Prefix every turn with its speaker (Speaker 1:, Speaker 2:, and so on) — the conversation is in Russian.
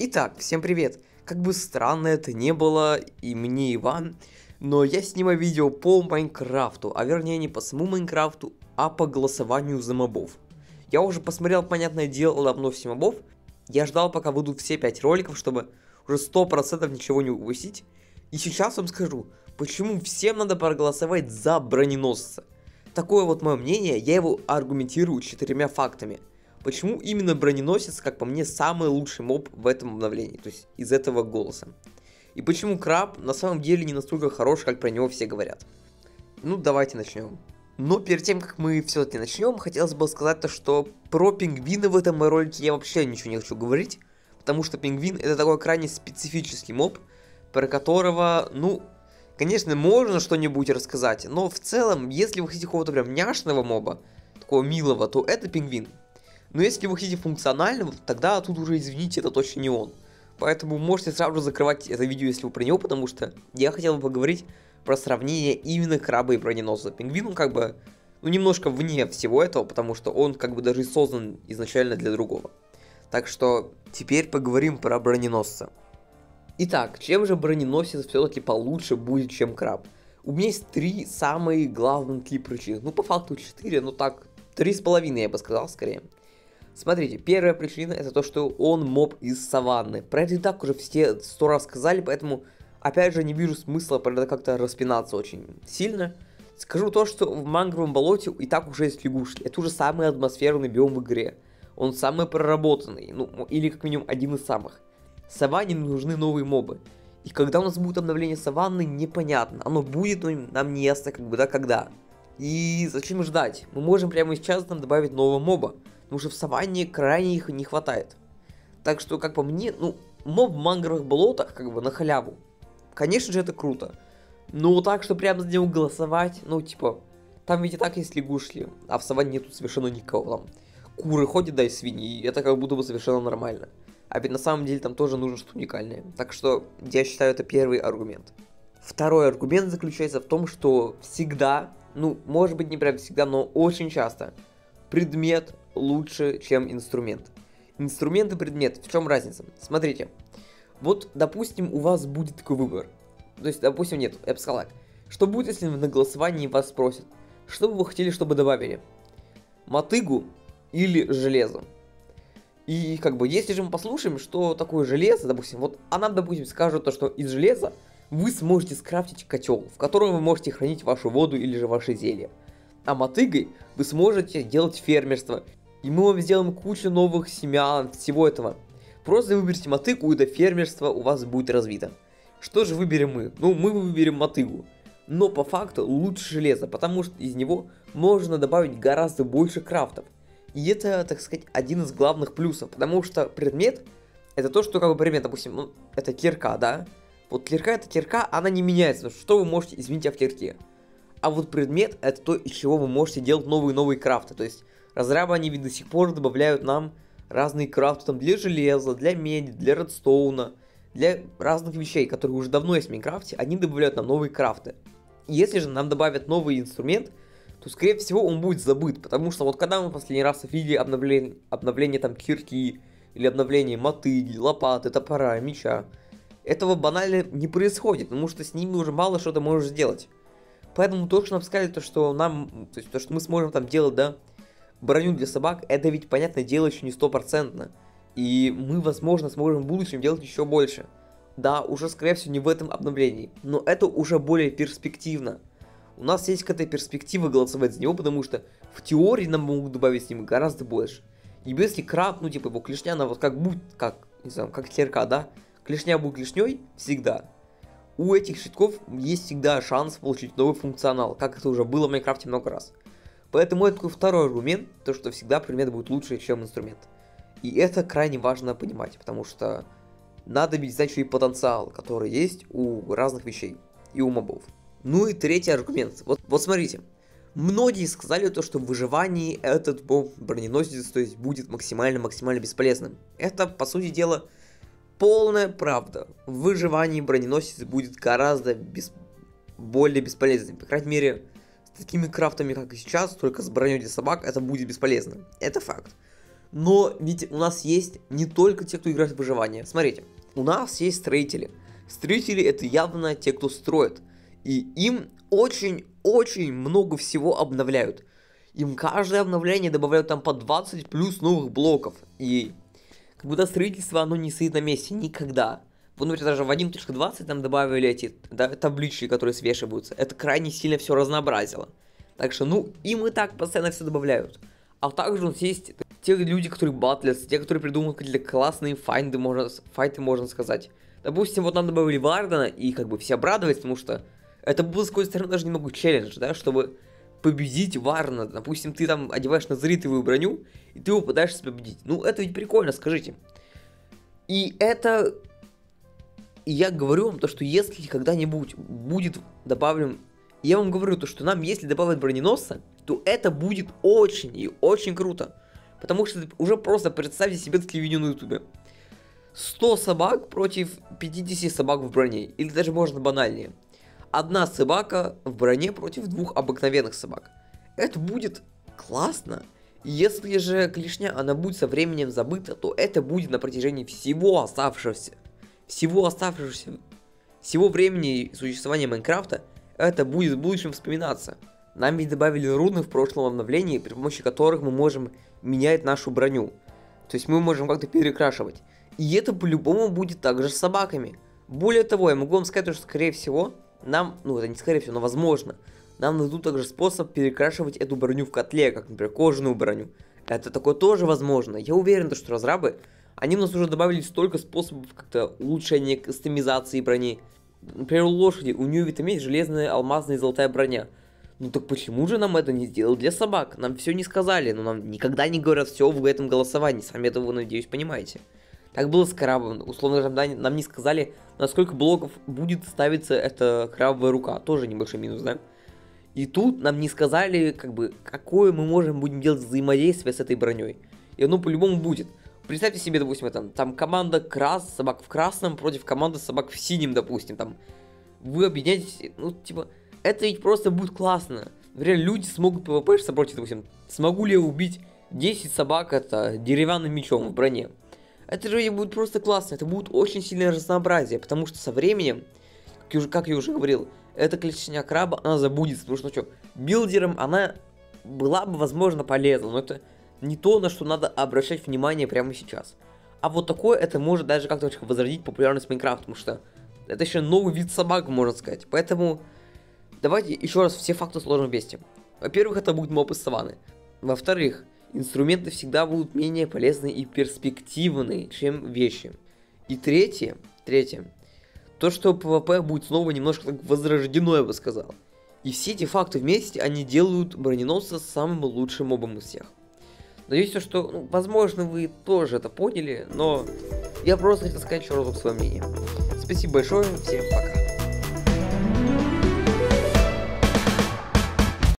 Speaker 1: Итак, всем привет! Как бы странно это не было, и мне, и вам, но я снимаю видео по Майнкрафту, а вернее не по самому Майнкрафту, а по голосованию за мобов. Я уже посмотрел, понятное дело, давно все мобов, я ждал, пока выйдут все 5 роликов, чтобы уже 100% ничего не упустить. И сейчас вам скажу, почему всем надо проголосовать за броненосца. Такое вот мое мнение, я его аргументирую четырьмя фактами – Почему именно броненосец, как по мне, самый лучший моб в этом обновлении, то есть из этого голоса? И почему краб на самом деле не настолько хорош, как про него все говорят? Ну, давайте начнем. Но перед тем, как мы все-таки начнем, хотелось бы сказать то, что про пингвина в этом ролике я вообще ничего не хочу говорить, потому что пингвин это такой крайне специфический моб, про которого, ну, конечно, можно что-нибудь рассказать, но в целом, если вы хотите какого-то прям няшного моба, такого милого, то это пингвин. Но если вы хотите функционального, тогда тут уже, извините, это точно не он. Поэтому можете сразу же закрывать это видео, если вы про него, потому что я хотел бы поговорить про сравнение именно краба и броненосца. Пингвин, он как бы, ну, немножко вне всего этого, потому что он как бы даже создан изначально для другого. Так что теперь поговорим про броненосца. Итак, чем же броненосец все-таки получше будет, чем краб? У меня есть три самые главных причины. Ну, по факту четыре, но так, три с половиной, я бы сказал, скорее. Смотрите, первая причина это то, что он моб из саванны. Про это и так уже все сто раз сказали, поэтому опять же не вижу смысла про это как-то распинаться очень сильно. Скажу то, что в мангровом болоте и так уже есть лягушки. Это уже самый атмосферный биом в игре. Он самый проработанный, ну или как минимум один из самых. Саванне нужны новые мобы. И когда у нас будет обновление саванны, непонятно. Оно будет, но нам не ясно, как бы, да, когда. И зачем ждать? Мы можем прямо сейчас там добавить нового моба потому что в саванне крайне их не хватает. Так что, как по мне, ну, моб в мангровых болотах, как бы, на халяву. Конечно же, это круто. Но так, что прямо за него голосовать, ну, типа, там ведь и так есть лягушки, а в саванне нету совершенно никого. Там куры ходят, да, и свиньи, и это как будто бы совершенно нормально. А ведь на самом деле там тоже нужно что-то уникальное. Так что я считаю это первый аргумент. Второй аргумент заключается в том, что всегда, ну, может быть не прям всегда, но очень часто, предмет лучше, чем инструмент. Инструмент и предмет, в чем разница? Смотрите, вот, допустим, у вас будет такой выбор. То есть, допустим, нет, я бы сказал так. Что будет, если на голосовании вас спросят, что бы вы хотели, чтобы добавили? Мотыгу или железо? И как бы, если же мы послушаем, что такое железо, допустим, вот, а нам, допустим, скажут то, что из железа вы сможете скрафтить котел, в котором вы можете хранить вашу воду или же ваши зелья. А мотыгой вы сможете делать фермерство и мы вам сделаем кучу новых семян, всего этого. Просто выберите мотыгу, и до фермерства у вас будет развито. Что же выберем мы? Ну, мы выберем мотыгу. Но по факту лучше железо, потому что из него можно добавить гораздо больше крафтов. И это, так сказать, один из главных плюсов, потому что предмет, это то, что как бы предмет, допустим, ну, это кирка, да? Вот кирка это кирка, она не меняется, что вы можете изменить в кирке. А вот предмет это то, из чего вы можете делать новые-новые крафты, то есть Разрабы они ведь до сих пор добавляют нам разные крафты там для железа, для меди, для редстоуна, для разных вещей, которые уже давно есть в Майнкрафте, они добавляют нам новые крафты. Если же нам добавят новый инструмент, то скорее всего он будет забыт, потому что вот когда мы последний раз видели обновление, обновление там кирки, или обновление мотыги, лопаты, топора, меча, этого банально не происходит, потому что с ними уже мало что ты можешь сделать. Поэтому то, что нам сказали, то, что нам, то есть то, что мы сможем там делать, да, броню для собак, это ведь, понятное дело, еще не стопроцентно. И мы, возможно, сможем в будущем делать еще больше. Да, уже, скорее всего, не в этом обновлении, но это уже более перспективно. У нас есть какая-то перспектива голосовать за него, потому что в теории нам могут добавить с ним гораздо больше. И если краб, ну типа его клешня, она вот как будет, как, не знаю, как клерка, да? Клешня будет клешней всегда. У этих щитков есть всегда шанс получить новый функционал, как это уже было в Майнкрафте много раз. Поэтому это такой второй аргумент, то что всегда предмет будет лучше, чем инструмент. И это крайне важно понимать, потому что надо ведь знать еще и потенциал, который есть у разных вещей и у мобов. Ну и третий аргумент. Вот, вот смотрите. Многие сказали то, что в выживании этот броненосец, то есть будет максимально-максимально бесполезным. Это, по сути дела, полная правда. В выживании броненосец будет гораздо без... более бесполезным. По крайней мере, такими крафтами, как и сейчас, только с броней для собак, это будет бесполезно. Это факт. Но ведь у нас есть не только те, кто играет в выживание. Смотрите, у нас есть строители. Строители это явно те, кто строит. И им очень-очень много всего обновляют. Им каждое обновление добавляют там по 20 плюс новых блоков. И как будто строительство, оно не стоит на месте никогда. Вот, например, даже в 1.20 там добавили эти да, таблички, которые свешиваются. Это крайне сильно все разнообразило. Так что, ну, им и так постоянно все добавляют. А также у нас есть те люди, которые батлятся, те, которые придумывают какие-то классные файнды, можно, файты, можно сказать. Допустим, вот нам добавили Вардена, и как бы все обрадовались, потому что это был с какой стороны даже немного челлендж, да, чтобы победить Варна. Допустим, ты там одеваешь назритовую броню, и ты его пытаешься победить. Ну, это ведь прикольно, скажите. И это... И я говорю вам то, что если когда-нибудь будет добавлен... Я вам говорю то, что нам, если добавить броненосца, то это будет очень и очень круто. Потому что уже просто представьте себе видео на ютубе. 100 собак против 50 собак в броне. Или даже можно банальнее одна собака в броне против двух обыкновенных собак. Это будет классно. Если же клешня, она будет со временем забыта, то это будет на протяжении всего оставшегося, всего оставшегося, всего времени существования Майнкрафта, это будет в будущем вспоминаться. Нам ведь добавили руны в прошлом обновлении, при помощи которых мы можем менять нашу броню. То есть мы можем как-то перекрашивать. И это по-любому будет также с собаками. Более того, я могу вам сказать, что скорее всего, нам, ну это не скорее всего, но возможно, нам найдут также способ перекрашивать эту броню в котле, как, например, кожаную броню. Это такое тоже возможно. Я уверен, что разрабы, они у нас уже добавили столько способов как-то улучшения кастомизации брони. Например, у лошади, у нее ведь имеет железная, алмазная и золотая броня. Ну так почему же нам это не сделал для собак? Нам все не сказали, но нам никогда не говорят все в этом голосовании. Сами этого, надеюсь, понимаете. Так было с крабом. Условно говоря, нам не сказали, на сколько блоков будет ставиться эта крабовая рука. Тоже небольшой минус, да? И тут нам не сказали, как бы, какое мы можем будем делать взаимодействие с этой броней. И оно по-любому будет. Представьте себе, допустим, там, там команда крас, собак в красном против команды собак в синем, допустим, там. Вы объединяетесь, ну, типа, это ведь просто будет классно. Например, люди смогут PvP против, допустим, смогу ли я убить 10 собак это деревянным мечом в броне. Это же будет просто классно, это будет очень сильное разнообразие, потому что со временем, как я уже, как я уже говорил, эта клешня краба, она забудется, потому что, ну что, билдером она была бы, возможно, полезна, но это не то, на что надо обращать внимание прямо сейчас. А вот такое, это может даже как-то возродить популярность Майнкрафта, потому что это еще новый вид собак, можно сказать. Поэтому давайте еще раз все факты сложим вместе. Во-первых, это будут мопы саванны. Во-вторых, инструменты всегда будут менее полезны и перспективны, чем вещи. И третье, третье, то, что PvP будет снова немножко так возрождено, я бы сказал. И все эти факты вместе, они делают броненосца самым лучшим мобом из всех. Надеюсь, что, ну, возможно, вы тоже это поняли, но я просто хотел сказать еще разок свое мнение. Спасибо большое, всем пока.